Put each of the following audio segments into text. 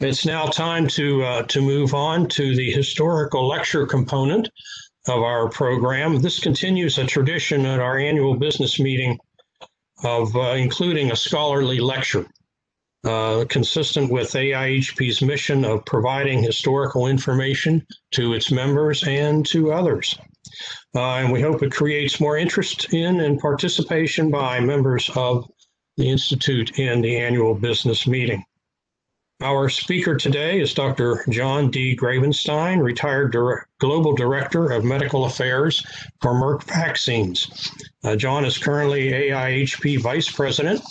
It's now time to uh, to move on to the historical lecture component of our program. This continues a tradition at our annual business meeting of uh, including a scholarly lecture, uh, consistent with AIHP's mission of providing historical information to its members and to others. Uh, and we hope it creates more interest in and participation by members of the Institute in the annual business meeting. Our speaker today is Dr. John D. Grabenstein, retired Dir- Global Director of Medical Affairs for Merck Vaccines. Uh, John is currently AIHP Vice President.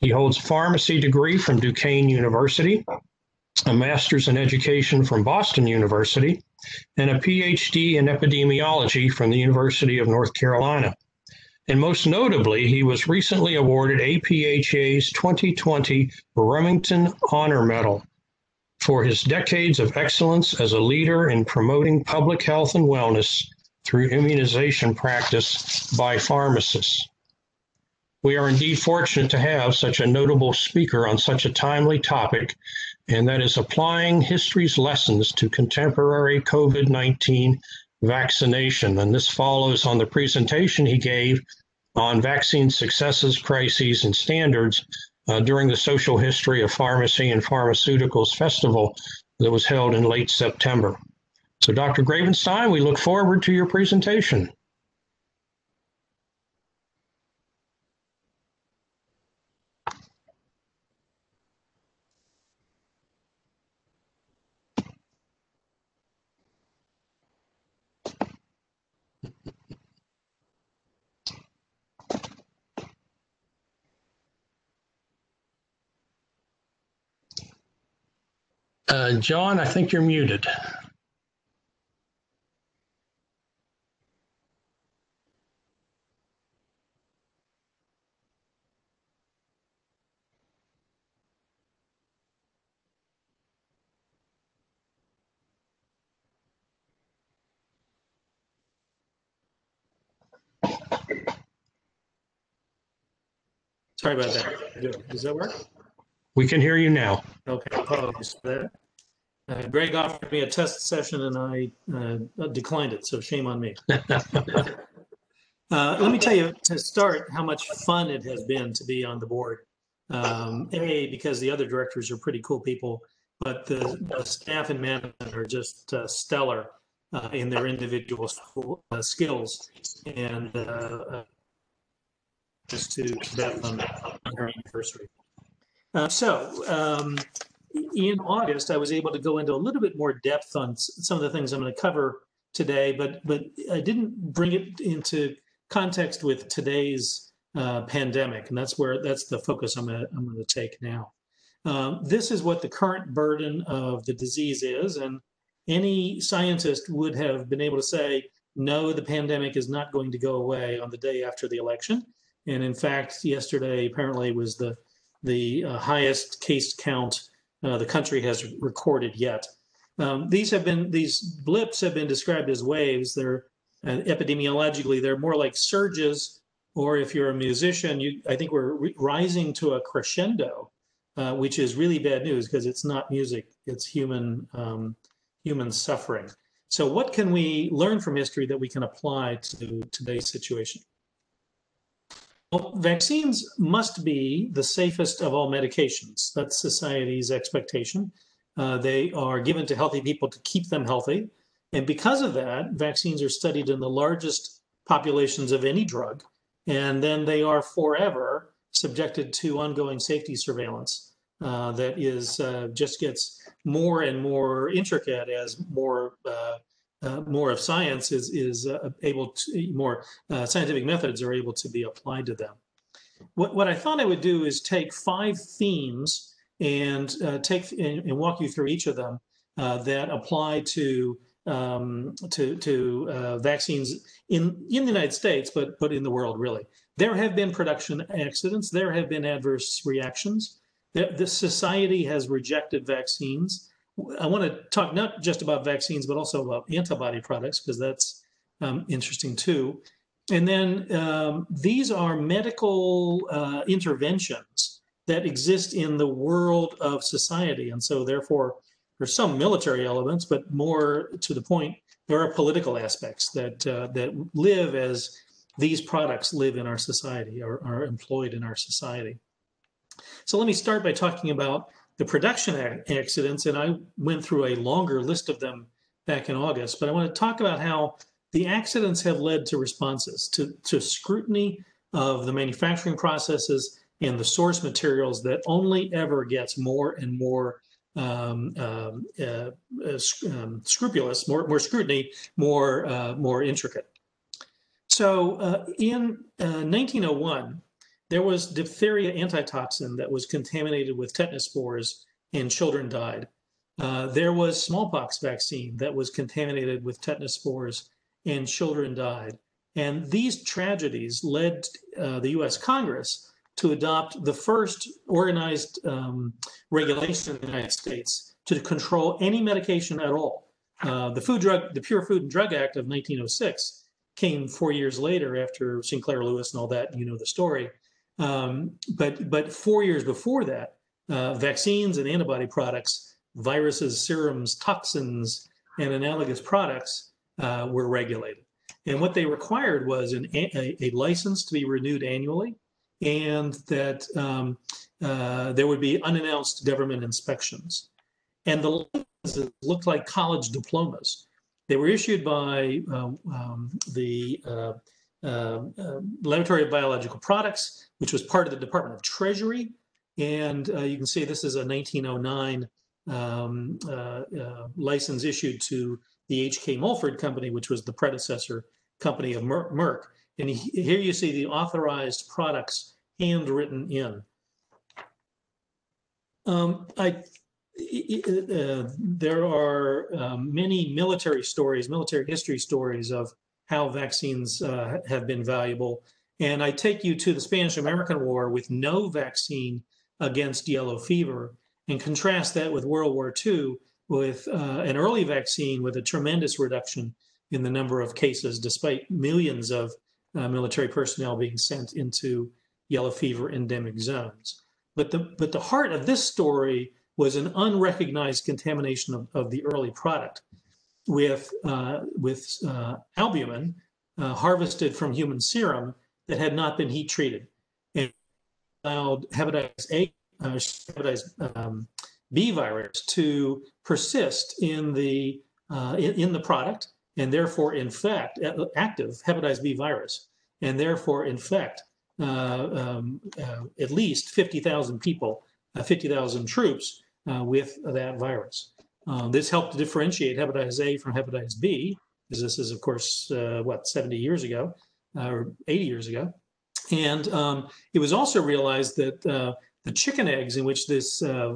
He holds a pharmacy degree from Duquesne University, a master's in education from Boston University, and a PhD in epidemiology from the University of North Carolina. And most notably, he was recently awarded APHA's 2020 Remington Honor Medal for his decades of excellence as a leader in promoting public health and wellness through immunization practice by pharmacists. We are indeed fortunate to have such a notable speaker on such a timely topic, and that is applying history's lessons to contemporary COVID 19 vaccination. And this follows on the presentation he gave on vaccine successes, crises, and standards uh, during the Social History of Pharmacy and Pharmaceuticals Festival that was held in late September. So, Dr. Grabenstein, we look forward to your presentation. Uh, John, I think you're muted. Sorry about that. Does that work? We can hear you now. Okay, for that. Uh, Greg offered me a test session and I uh, declined it, so shame on me. Uh, let me tell you to start how much fun it has been to be on the board. Um, a, because the other directors are pretty cool people, but the, the staff and management are just uh, stellar uh, in their individual school, uh, skills. And uh, just to Beth on, her anniversary. Uh, so, um, in August, I was able to go into a little bit more depth on some of the things I'm going to cover today, but but I didn't bring it into context with today's uh, pandemic, and that's where that's the focus I'm going to I'm going to take now. Um, this is what the current burden of the disease is, and any scientist would have been able to say, no, the pandemic is not going to go away on the day after the election. And in fact, yesterday apparently was the the uh, highest case count uh, the country has recorded yet. Um, these have been these blips have been described as waves. They're uh, epidemiologically they're more like surges, or if you're a musician, you I think we're rising to a crescendo, uh, which is really bad news because it's not music; it's human um, human suffering. So, what can we learn from history that we can apply to today's situation? Well, vaccines must be the safest of all medications. That's society's expectation. Uh, they are given to healthy people to keep them healthy. And because of that, vaccines are studied in the largest populations of any drug. And then they are forever subjected to ongoing safety surveillance uh, that is uh, just gets more and more intricate as more uh, more of science is is uh, able to more uh, scientific methods are able to be applied to them. What what I thought I would do is take five themes and uh, take and, and, walk you through each of them uh, that apply to um, to to uh, vaccines in in the United States, but but in the world really. There have been production accidents. There have been adverse reactions. The, the society has rejected vaccines. I want to talk not just about vaccines, but also about antibody products, because that's um, interesting too. And then um, these are medical uh, interventions that exist in the world of society. And so, therefore, there's some military elements, but more to the point, there are political aspects that uh, that live as these products live in our society or are employed in our society. So let me start by talking about the production accidents, and I went through a longer list of them back in August, but I want to talk about how the accidents have led to responses, to, to scrutiny of the manufacturing processes and the source materials that only ever gets more and more um, um, uh, uh, um, scrupulous, more, more scrutiny, more, uh, more intricate. So uh, in 1901, uh, there was diphtheria antitoxin that was contaminated with tetanus spores and children died. Uh, there was smallpox vaccine that was contaminated with tetanus spores and children died. And these tragedies led uh, the US Congress to adopt the first organized um, regulation in the United States to control any medication at all. Uh, the Food Drug, the Pure Food and Drug Act of 1906 came four years later after Sinclair Lewis and all that. You know the story. Um, but but four years before that, uh, vaccines and antibody products, viruses, serums, toxins, and analogous products uh, were regulated. And what they required was an, a, a, license to be renewed annually, and that um, uh, there would be unannounced government inspections. And the licenses looked like college diplomas. They were issued by uh, um, the uh, uh, uh, Laboratory of Biological Products, which was part of the Department of Treasury. And uh, you can see this is a 1909 um, uh, license issued to the H.K. Mulford Company, which was the predecessor company of Merck. And he, here you see the authorized products handwritten in. Um, I uh, there are um, many military stories, military history stories of how vaccines uh, have been valuable. And I take you to the Spanish American War with no vaccine against yellow fever and contrast that with World War II with uh, an early vaccine with a tremendous reduction in the number of cases, despite millions of uh, military personnel being sent into yellow fever endemic zones. But the, but the heart of this story was an unrecognized contamination of, of the early product with, uh, with uh, albumin uh, harvested from human serum that had not been heat treated and allowed hepatitis A, uh, hepatitis um, B virus to persist in the, uh, in, in the product and therefore infect active hepatitis B virus and therefore infect uh, um, uh, at least 50,000 people, uh, 50,000 troops with that virus. Um, this helped to differentiate hepatitis A from hepatitis B, because this is, of course, uh, what, 70 years ago uh, or 80 years ago. And um, it was also realized that uh, the chicken eggs in which this uh,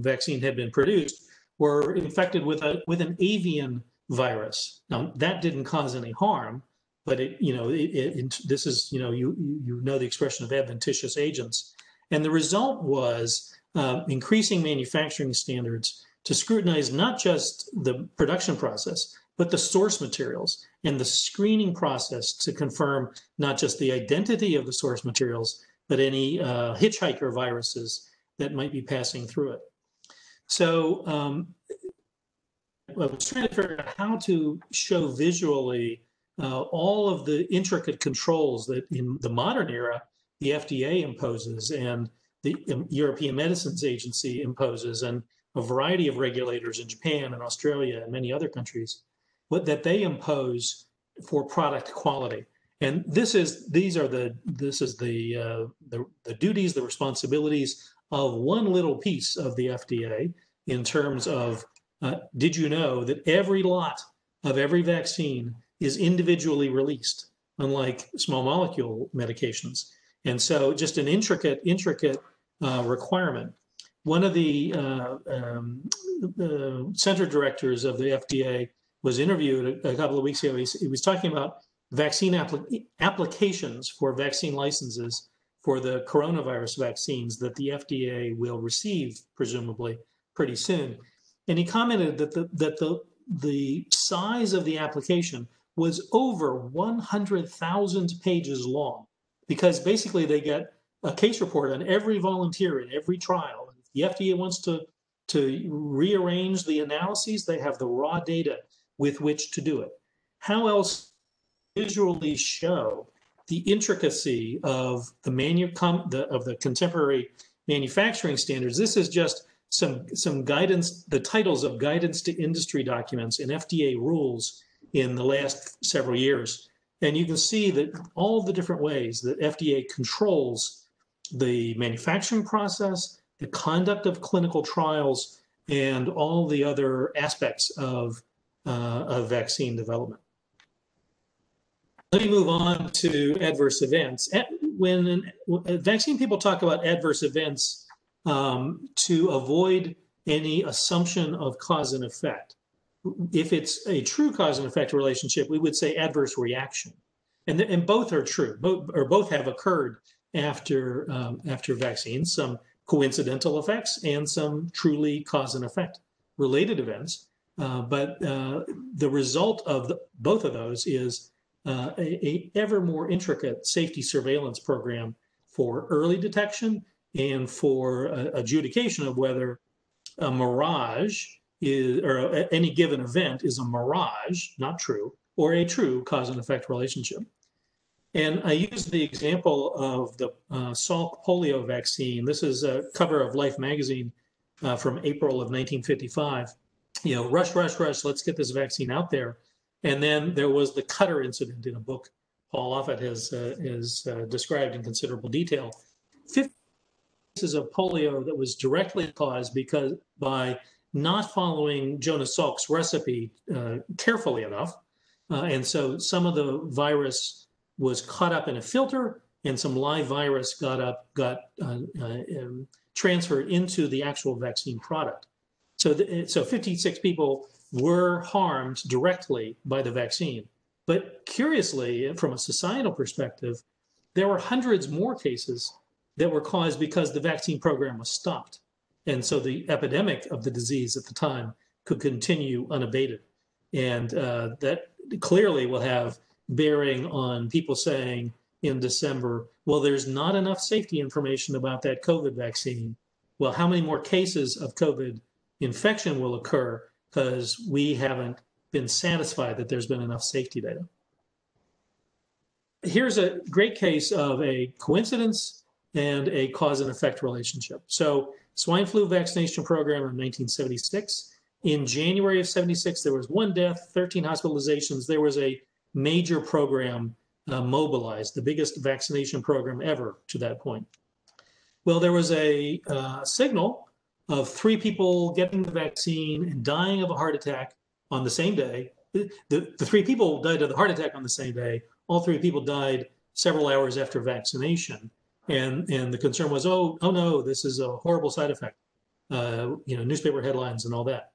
vaccine had been produced were infected with a with an avian virus. Now that didn't cause any harm, but it you know it, it, this is you know you you know the expression of adventitious agents, and the result was uh, increasing manufacturing standards to scrutinize not just the production process, but the source materials and the screening process to confirm not just the identity of the source materials, but any uh, hitchhiker viruses that might be passing through it. So um, I was trying to figure out how to show visually uh, all of the intricate controls that in the modern era the FDA imposes and the European Medicines Agency imposes and a variety of regulators in Japan and Australia and many other countries what, that they impose for product quality. And this is these are the this is the uh, the, the duties, the responsibilities of one little piece of the FDA in terms of uh, did you know that every lot of every vaccine is individually released, unlike small molecule medications. And so just an intricate, intricate uh, requirement. One of the, uh, um, the center directors of the FDA was interviewed a, couple of weeks ago. He, he was talking about vaccine applic applications for vaccine licenses for the coronavirus vaccines that the FDA will receive, presumably, pretty soon. And he commented that the, that the, the size of the application was over 100,000 pages long because basically they get a case report on every volunteer in every trial. The FDA wants to to rearrange the analyses, they have the raw data with which to do it. How else visually show the intricacy of the manu the, of the contemporary manufacturing standards? This is just some some guidance, the titles of guidance to industry documents and FDA rules in the last several years. And you can see that all the different ways that FDA controls the manufacturing process, the conduct of clinical trials, and all the other aspects of, uh, of vaccine development. Let me move on to adverse events. When vaccine people talk about adverse events um, to avoid any assumption of cause and effect, if it's a true cause and effect relationship, we would say adverse reaction. And, and both are true, both, or both have occurred after, um, after vaccines. Some coincidental effects and some truly cause and effect related events. Uh, but uh, the result of the, both of those is uh, a, a, ever more intricate safety surveillance program for early detection and for uh, adjudication of whether a mirage is or any given event is a mirage, not true, or a true cause and effect relationship. And I use the example of the uh, Salk polio vaccine. This is a cover of Life magazine uh, from April of 1955. You know, rush, rush, rush, let's get this vaccine out there. And then there was the Cutter incident in a book Paul Offit has, uh, has uh, described in considerable detail. 50 cases of polio that was directly caused because by not following Jonas Salk's recipe uh, carefully enough. Uh, and so some of the virus was caught up in a filter and some live virus got up, got uh, uh, um, transferred into the actual vaccine product. So, so 56 people were harmed directly by the vaccine. But curiously, from a societal perspective, there were hundreds more cases that were caused because the vaccine program was stopped. And so the epidemic of the disease at the time could continue unabated. And uh, that clearly will have bearing on people saying in December, well, there's not enough safety information about that COVID vaccine. Well, how many more cases of COVID infection will occur because we haven't been satisfied that there's been enough safety data? Here's a great case of a coincidence and a cause and effect relationship. So, swine flu vaccination program in 1976. In January of 76, there was one death, 13 hospitalizations. There was a major program uh, mobilized, the biggest vaccination program ever to that point. Well, there was a uh, signal of three people getting the vaccine and dying of a heart attack on the same day. The, the, the three people died of the heart attack on the same day. All three people died several hours after vaccination. And, and the concern was, oh, oh no, this is a horrible side effect. Uh, you know, newspaper headlines and all that.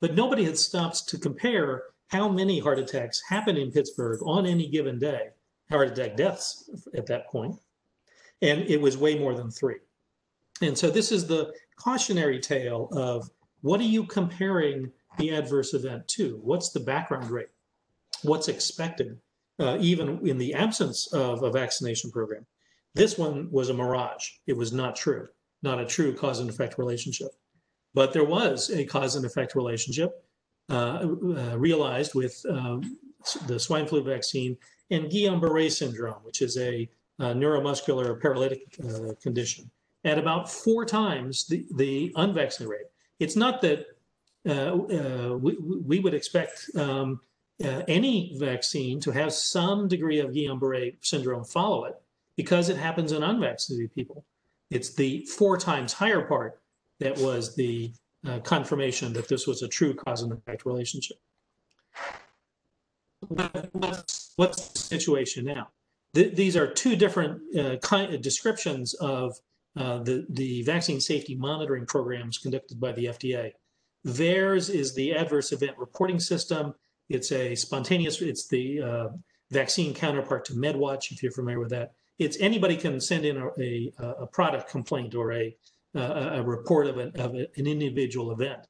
But nobody had stopped to compare how many heart attacks happen in Pittsburgh on any given day, heart attack deaths at that point, and it was way more than three. And so this is the cautionary tale of what are you comparing the adverse event to? What's the background rate? What's expected, uh, even in the absence of a vaccination program? This one was a mirage. It was not true, not a true cause and effect relationship. But there was a cause and effect relationship realized with um, the swine flu vaccine and Guillain-Barré syndrome, which is a, a neuromuscular paralytic uh, condition, at about four times the, the unvaccinated rate. It's not that uh, uh, we, we, would expect um, uh, any vaccine to have some degree of Guillain-Barré syndrome follow it because it happens in unvaccinated people. It's the four times higher part that was the uh, confirmation that this was a true cause and effect relationship. What's, what's the situation now? Th these are two different uh, kind of descriptions of uh, the, the vaccine safety monitoring programs conducted by the FDA. Theirs is the adverse event reporting system. It's a spontaneous, it's the uh, vaccine counterpart to MedWatch, if you're familiar with that. It's anybody can send in a, a, a product complaint or a uh, a report of, an, of an individual event.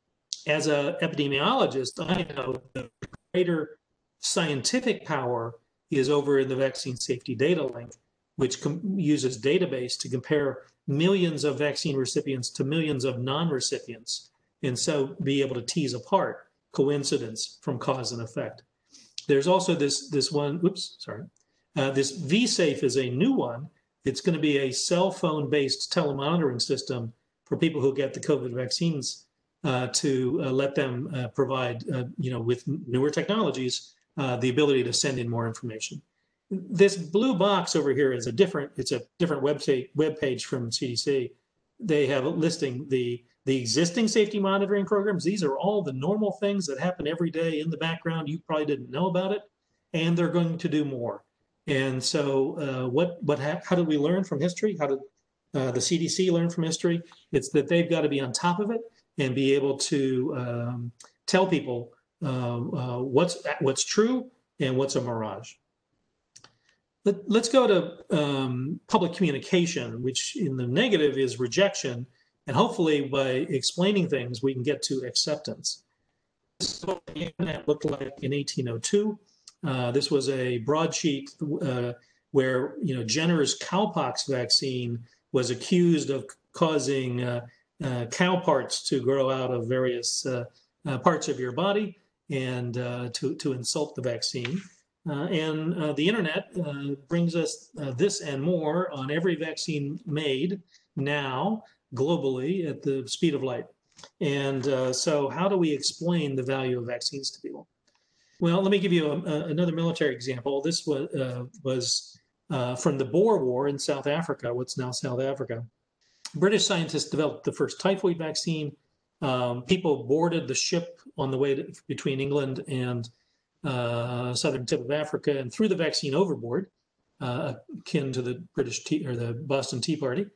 As an epidemiologist, I know the greater scientific power is over in the vaccine safety data link, which com- uses database to compare millions of vaccine recipients to millions of non-recipients, and so be able to tease apart coincidence from cause and effect. There's also this this one. Oops, sorry. Uh, this VSafe is a new one. It's going to be a cell phone based telemonitoring system for people who get the COVID vaccines uh, to uh, let them uh, provide, uh, you know, with newer technologies, uh, the ability to send in more information. This blue box over here is a different. It's a different web, web page from CDC. They have listing the the existing safety monitoring programs. These are all the normal things that happen every day in the background. You probably didn't know about it, and they're going to do more. And so, uh, what what how did we learn from history? How did uh, the CDC learn from history? It's that they've got to be on top of it and be able to um, tell people um, uh, what's what's true and what's a mirage. Let, us go to um, public communication, which in the negative is rejection, and hopefully by explaining things, we can get to acceptance. This is what the internet looked like in 1802. Uh, this was a broadsheet uh, where you know Jenner's cowpox vaccine was accused of causing uh, uh cow parts to grow out of various uh, parts of your body and to to insult the vaccine. and the internet brings us this and more on every vaccine made now globally at the speed of light. And so, how do we explain the value of vaccines to people? Well, let me give you a, a, another military example. This was, uh, was uh, from the Boer War in South Africa, what's now South Africa. British scientists developed the first typhoid vaccine. Um, people boarded the ship on the way to, between England and uh, southern tip of Africa and threw the vaccine overboard, uh, akin to the British tea, or the Boston Tea Party.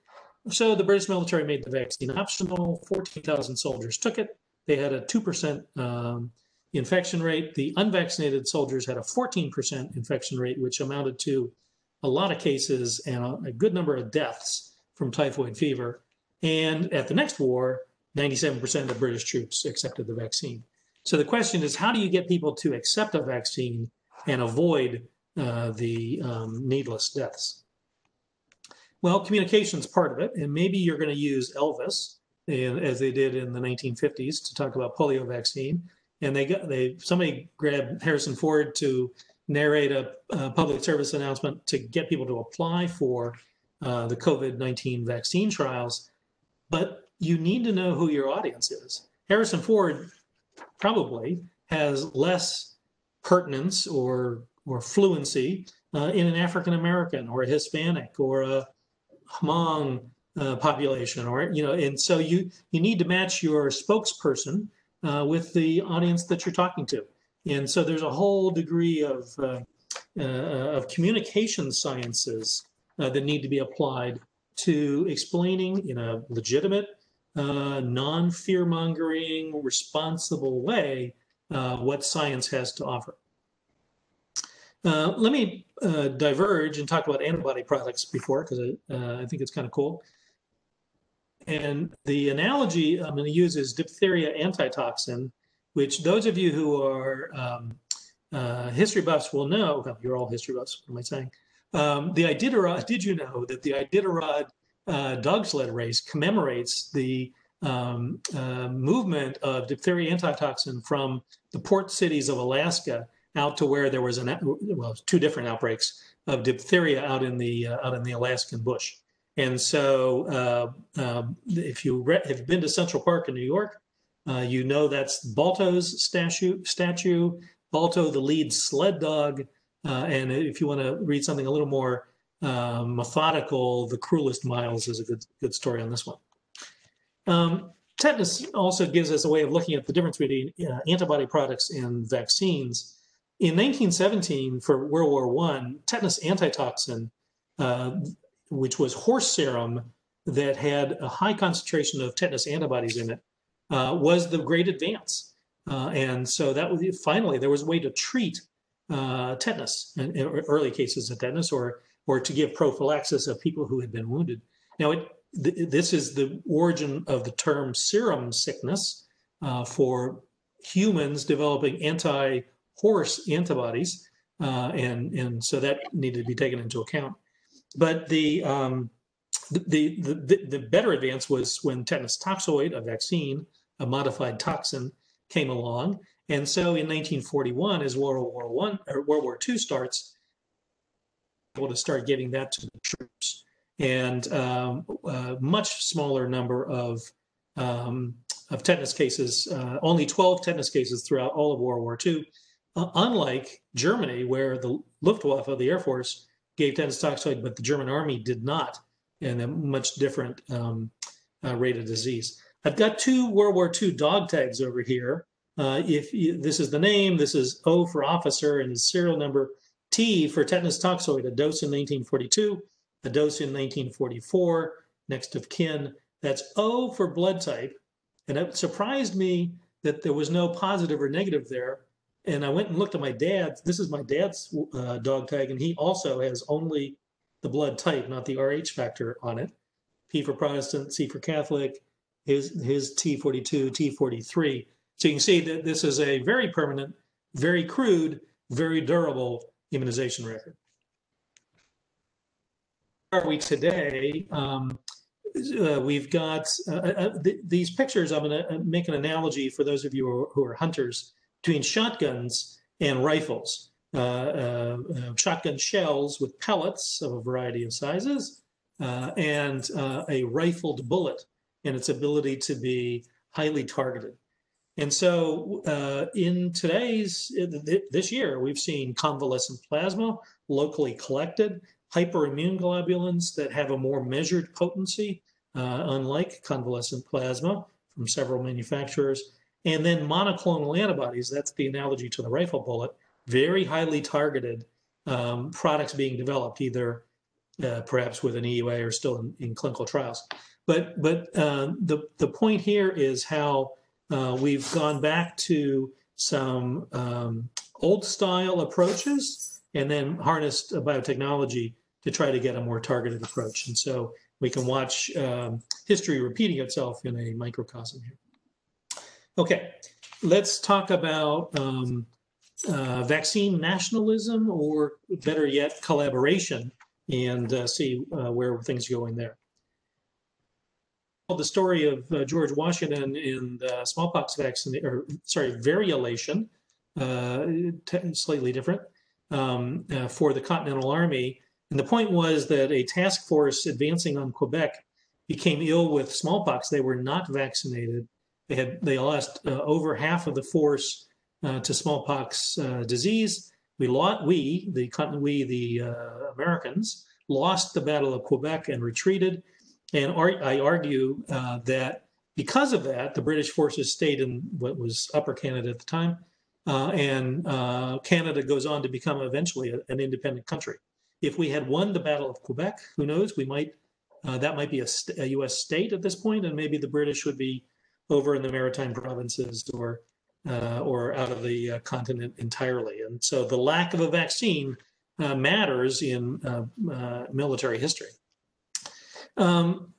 So the British military made the vaccine optional. 14,000 soldiers took it. They had a 2% um, infection rate. The unvaccinated soldiers had a 14% infection rate, which amounted to a lot of cases and a, a good number of deaths from typhoid fever. And at the next war, 97% of the British troops accepted the vaccine. So the question is, how do you get people to accept a vaccine and avoid uh, the um, needless deaths? Well, communication is part of it, and maybe you're going to use Elvis, as they did in the 1950s, to talk about polio vaccine and they got they somebody grabbed Harrison Ford to narrate a, a public service announcement to get people to apply for uh, the COVID nineteen vaccine trials, but you need to know who your audience is. Harrison Ford probably has less pertinence or or fluency uh, in an African American or a Hispanic or a Hmong uh, population, or you know, and so you you need to match your spokesperson uh, with the audience that you're talking to. And so there's a whole degree of, uh, uh, of communication sciences uh, that need to be applied to explaining in a legitimate, uh, non fear mongering, responsible way uh, what science has to offer. let me diverge and talk about antibody products before, because I, I think it's kind of cool. And the analogy I'm going to use is diphtheria antitoxin, which those of you who are um, uh, history buffs will know. Well, you're all history buffs. What am I saying? Um, the Iditarod. Did you know that the Iditarod uh, dog sled race commemorates the um, uh, movement of diphtheria antitoxin from the port cities of Alaska out to where there was an well, two different outbreaks of diphtheria out in the uh, out in the Alaskan bush. And so, uh, uh, if you re- have been to Central Park in New York, uh, you know that's Balto's statue. Statue Balto, the lead sled dog. Uh, and if you want to read something a little more uh, methodical, The Cruelest Miles is a good good story on this one. Um, tetanus also gives us a way of looking at the difference between uh, antibody products and vaccines. In 1917, for World War One, tetanus antitoxin uh, which was horse serum that had a high concentration of tetanus antibodies in it, uh, was the great advance. Uh, and so that was finally there was a way to treat uh, tetanus in, in, early cases of tetanus, or or to give prophylaxis of people who had been wounded. Now, it, th- this is the origin of the term serum sickness uh, for humans developing anti-horse antibodies, uh, and and so that needed to be taken into account. But the, um, the, the, the, the better advance was when tetanus toxoid, a vaccine, a modified toxin, came along. And so in 1941, as World War One or World War II starts, able to start giving that to the troops, and um, a much smaller number of um, of tetanus cases, uh, only 12 tetanus cases throughout all of World War II, uh, unlike Germany, where the Luftwaffe, the Air Force, gave tetanus toxoid, but the German army did not, and a much different um, uh, rate of disease. I've got two World War II dog tags over here. Uh, if you, this is the name, this is O for officer and serial number, T for tetanus toxoid, a dose in 1942, a dose in 1944, next of kin. That's O for blood type. And it surprised me that there was no positive or negative there. And I went and looked at my dad's. This is my dad's uh, dog tag, and he also has only the blood type, not the Rh factor on it. P for Protestant, C for Catholic, his, his T42, T43. So you can see that this is a very permanent, very crude, very durable immunization record. Where are we today? Um, uh, we've got uh, uh, th these pictures. I'm going to uh, make an analogy for those of you who are, who are hunters between shotguns and rifles. Uh, shotgun shells with pellets of a variety of sizes and a rifled bullet and its ability to be highly targeted. And so uh, in today's, this year, we've seen convalescent plasma locally collected, hyperimmune globulins that have a more measured potency, uh, unlike convalescent plasma from several manufacturers, and then monoclonal antibodies, that's the analogy to the rifle bullet, very highly targeted um, products being developed, either uh, perhaps with an EUA or still in, in clinical trials. But, but uh, the, the point here is how uh, we've gone back to some um, old style approaches and then harnessed biotechnology to try to get a more targeted approach. And so we can watch um, history repeating itself in a microcosm here. Okay, let's talk about um, uh, vaccine nationalism or better yet, collaboration and uh, see uh, where things are going there Well, the story of uh, George Washington in the smallpox vaccine, or sorry, variolation, uh, slightly different, um, uh, for the Continental Army. And the point was that a task force advancing on Quebec became ill with smallpox. They were not vaccinated. They had they lost uh, over half of the force uh, to smallpox uh, disease. We lost we the we the Americans lost the Battle of Quebec and retreated and I argue uh, that because of that, the British forces stayed in what was Upper Canada at the time, uh, and uh, Canada goes on to become eventually a, an independent country. If we had won the Battle of Quebec, who knows? We might uh, that might be a, a, U.S. state at this point, and maybe the British would be over in the maritime provinces or uh, or out of the uh, continent entirely. And so the lack of a vaccine matters in military history. Um,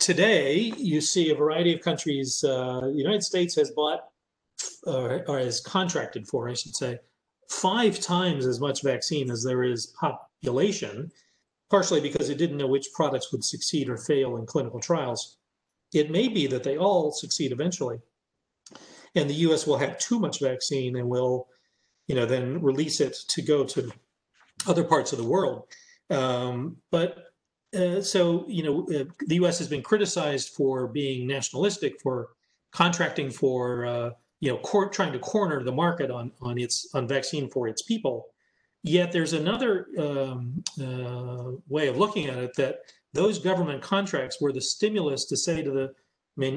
today, you see a variety of countries. Uh, the United States has bought, uh, or has contracted for, I should say, five times as much vaccine as there is population, partially because it didn't know which products would succeed or fail in clinical trials. It may be that they all succeed eventually. And the US will have too much vaccine and will, you know, then release it to go to other parts of the world. Um, but uh, so, you know, uh, the U.S. has been criticized for being nationalistic, for contracting for, uh, you know, trying to corner the market on on its on vaccine for its people. Yet there's another um, uh, way of looking at it that those government contracts were the stimulus to say to the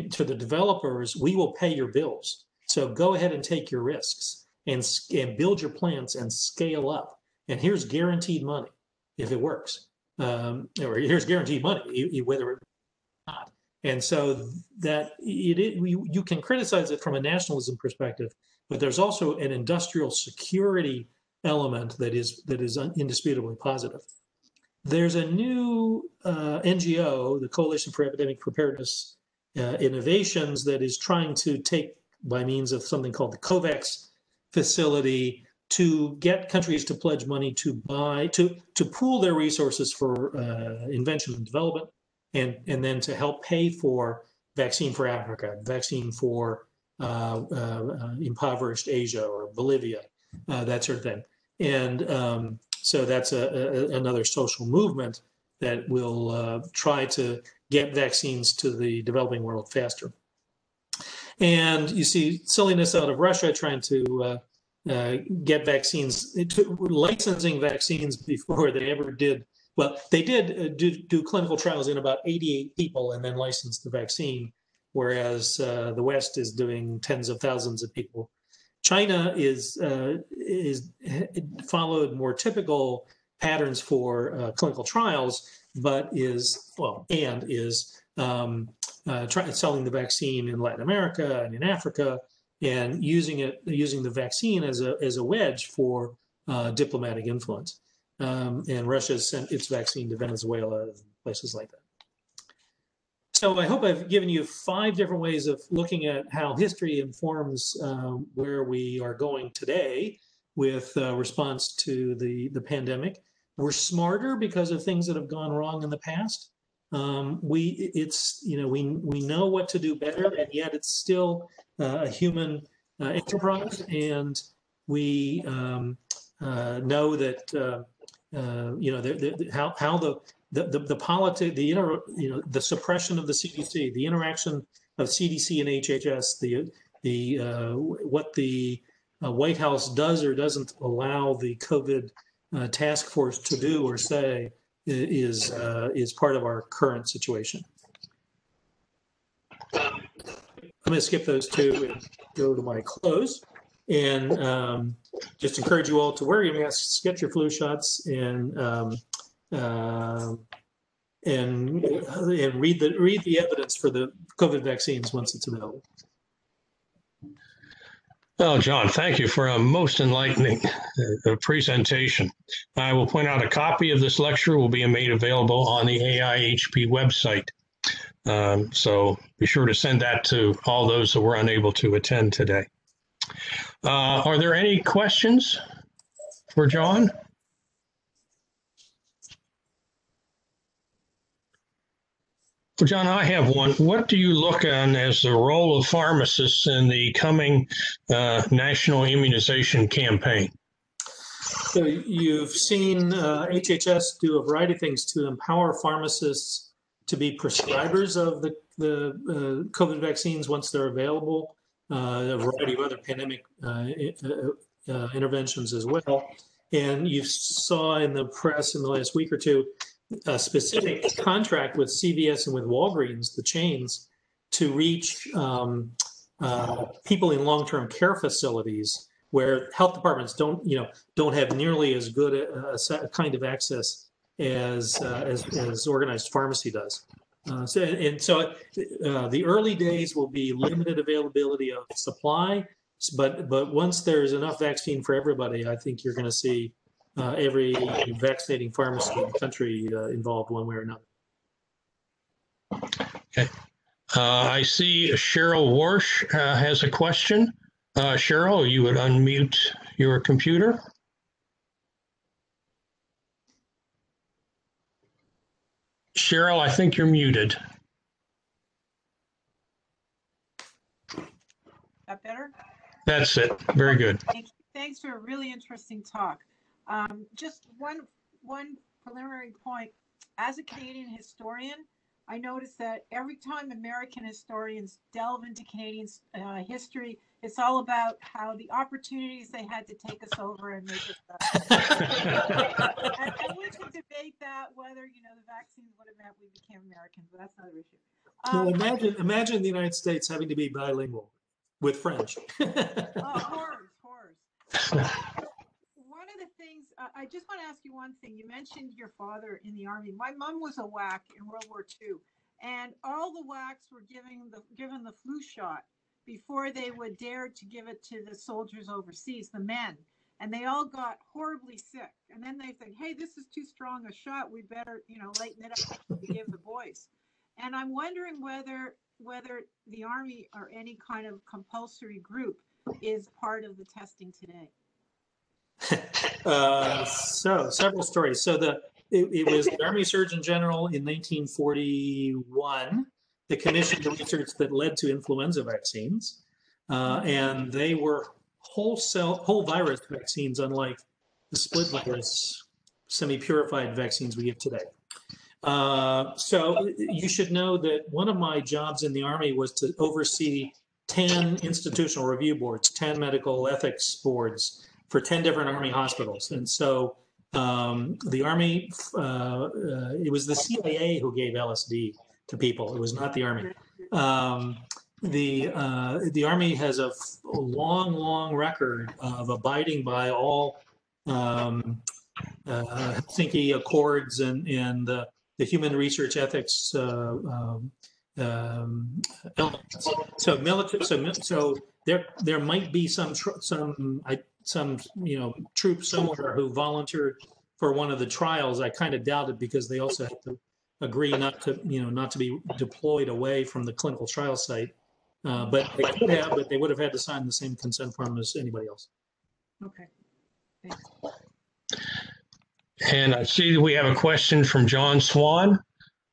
to the developers, we will pay your bills. So go ahead and take your risks and and build your plants and scale up. And here's guaranteed money if it works um, or here's guaranteed money, whether or not. And so that it, it you can criticize it from a nationalism perspective, but there's also an industrial security element that is that is indisputably positive. There's a new uh, NGO, the Coalition for Epidemic Preparedness uh, Innovations, that is trying to take, by means of something called the COVAX facility, to get countries to pledge money to buy to to pool their resources for uh, invention and development, and and then to help pay for vaccine for Africa, vaccine for uh, uh, impoverished Asia or Bolivia, uh, that sort of thing. And um, so that's a, a, another social movement that will uh, try to get vaccines to the developing world faster. And you see silliness out of Russia trying to uh, uh, get vaccines, licensing vaccines before they ever did. Well, they did uh, do, do, clinical trials in about 88 people and then licensed the vaccine, whereas uh, the West is doing tens of thousands of people. China is uh, is followed more typical patterns for uh, clinical trials, but is well and is um, try, selling the vaccine in Latin America and in Africa and using it using the vaccine as a as a wedge for uh, diplomatic influence. Um, and Russia has sent its vaccine to Venezuela and places like that. So I hope I've given you five different ways of looking at how history informs um, where we are going today with uh, response to the, the pandemic. We're smarter because of things that have gone wrong in the past. Um, we it's you know we we know what to do better, and yet it's still uh, a human uh, enterprise, and we um, uh, know that you know the, the, how how the the the, the politic the inter, you know the suppression of the CDC, the interaction of CDC and HHS, the the what the White House does or doesn't allow the COVID task force to do or say is uh, is part of our current situation. I'm going to skip those two and go to my close. And um, just encourage you all to wear your masks, get your flu shots, and um, uh, and and read the read the evidence for the COVID vaccines once it's available. Well, John, thank you for a most enlightening uh, presentation. I will point out a copy of this lecture will be made available on the AIHP website. Um, so be sure to send that to all those that were unable to attend today. Uh, are there any questions for John? Well, John, I have one. What do you look on as the role of pharmacists in the coming uh, national immunization campaign? So you've seen uh, HHS do a variety of things to empower pharmacists to be prescribers of the, the uh, COVID vaccines once they're available, uh, a variety of other pandemic uh, uh, interventions as well. And you saw in the press in the last week or two a specific contract with CVS and with Walgreens, the chains, to reach um, people in long-term care facilities where health departments don't, you know, don't have nearly as good a, a kind of access as uh, as, as organized pharmacy does. Uh, so and so uh, the early days will be limited availability of supply, but but once there's enough vaccine for everybody, I think you're going to see uh, every vaccinating pharmacy in the country uh, involved one way or another. Okay. Uh, I see Cheryl Warsh has a question. Cheryl, you would unmute your computer. Cheryl, I think you're muted. That better? That's it. Very good. Thanks for a really interesting talk. Um, just one one preliminary point. As a Canadian historian, I noticed that every time American historians delve into Canadian uh, history, it's all about how the opportunities they had to take us over and make us better. and, and we can debate that whether you know the vaccines would have meant we became Americans, but that's another issue. Um, well, imagine imagine the United States having to be bilingual with French. oh, horrors, horrors. one of the things I just want to ask you one thing. You mentioned your father in the army. My mom was a WAC in World War II, and all the WACs were giving the given the flu shot before they would dare to give it to the soldiers overseas, the men. And they all got horribly sick. And then they think, hey, this is too strong a shot. We better, you know, lighten it up to give the boys. And I'm wondering whether whether the army or any kind of compulsory group is part of the testing today. Uh, so several stories. So the it, it was the Army Surgeon General in 1941 that commissioned the research that led to influenza vaccines, uh, and they were whole cell whole virus vaccines, unlike the split virus semi-purified vaccines we give today. Uh, so you should know that one of my jobs in the Army was to oversee 10 institutional review boards, 10 medical ethics boards for 10 different Army hospitals. And so um, the Army, uh, uh, it was the CIA who gave LSD to people. It was not the Army. Um, the uh, the Army has a, f- a long, long record of abiding by all um, uh, Helsinki Accords and and the, the human research ethics uh, um, um, elements. So military. So so there there might be some tr- some I, some you know troops somewhere who volunteered for one of the trials. I kind of doubt it because they also have to agree not to you know not to be deployed away from the clinical trial site. Uh, but they could have, but they would have had to sign the same consent form as anybody else. Okay. Thanks. And I see we have a question from John Swann.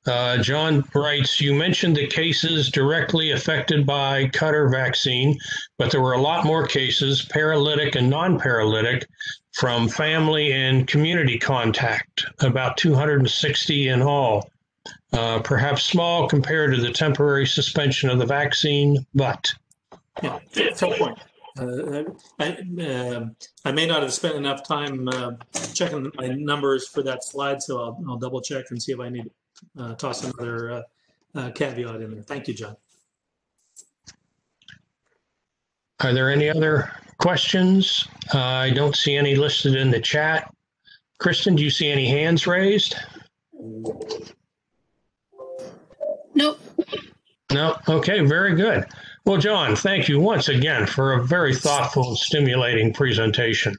Uh, John writes, you mentioned the cases directly affected by Cutter vaccine, but there were a lot more cases, paralytic and non-paralytic, from family and community contact, about 260 in all. Uh, perhaps small compared to the temporary suspension of the vaccine, but Yeah, fair point. Uh, I, um I may not have spent enough time uh, checking my numbers for that slide, so I'll, I'll double check and see if I need to uh, toss another uh, uh, caveat in there. Thank you, John. Are there any other questions? Uh, I don't see any listed in the chat. Kristen, do you see any hands raised? Nope. No? Okay, very good. Well, John, thank you once again for a very thoughtful and stimulating presentation.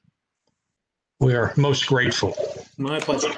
We are most grateful. My pleasure.